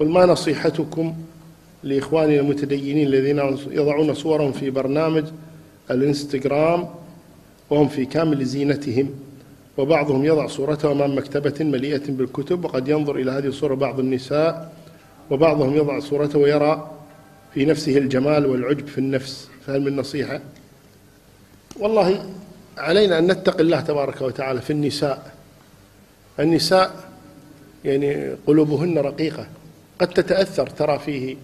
قل ما نصيحتكم لإخواننا المتدينين الذين يضعون صورهم في برنامج الانستغرام وهم في كامل زينتهم وبعضهم يضع صورته أمام مكتبة مليئة بالكتب وقد ينظر إلى هذه الصورة بعض النساء وبعضهم يضع صورته ويرى في نفسه الجمال والعجب في النفس. فهل من نصيحة؟ والله علينا أن نتقي الله تبارك وتعالى في النساء. النساء يعني قلوبهن رقيقة. قد تتأثر ترى فيه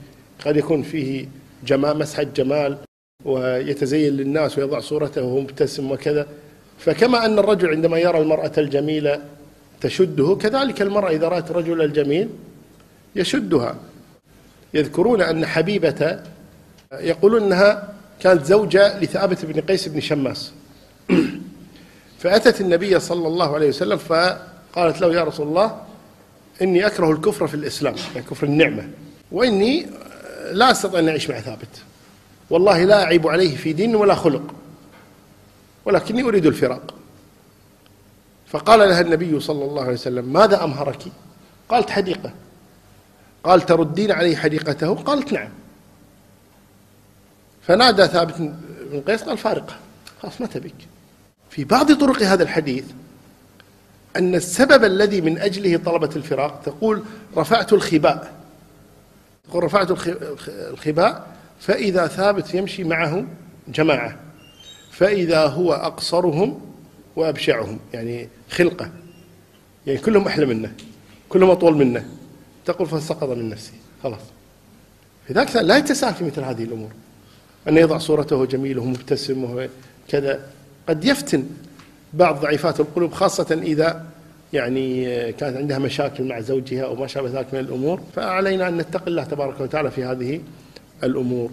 قد يكون فيه جمال مسحة جمال ويتزين للناس ويضع صورته وهو مبتسم وكذا. فكما أن الرجل عندما يرى المرأة الجميلة تشده كذلك المرأة إذا رأت الرجل الجميل يشدها. يذكرون أن حبيبة يقولون أنها كانت زوجة لثابت بن قيس بن شماس. فأتت النبي صلى الله عليه وسلم فقالت له يا رسول الله إني أكره الكفر في الإسلام يعني كفر النعمة. وإني لا أستطيع أن أعيش مع ثابت. والله لا أعيب عليه في دين ولا خلق. ولكني أريد الفراق. فقال لها النبي صلى الله عليه وسلم ماذا أمهرك؟ قالت حديقة. قال تردين عليه حديقته؟ قالت نعم. فنادى ثابت بن قيس قال فارقة. خلاص ما تبيك. في بعض طرق هذا الحديث أن السبب الذي من أجله طلبت الفراق تقول رفعت الخباء. تقول رفعت الخباء فإذا ثابت يمشي معه جماعة. فإذا هو أقصرهم وأبشعهم يعني خلقة. يعني كلهم أحلى منه كلهم أطول منه. تقول فسقط من نفسه. خلاص. لذلك لا يتساهل في مثل هذه الأمور. أن يضع صورته جميل وهو مبتسم وهو كذا. قد يفتن بعض ضعيفات القلوب خاصة إذا يعني كانت عندها مشاكل مع زوجها أو ما شابه ذلك من الأمور فعلينا أن نتقي الله تبارك وتعالى في هذه الأمور.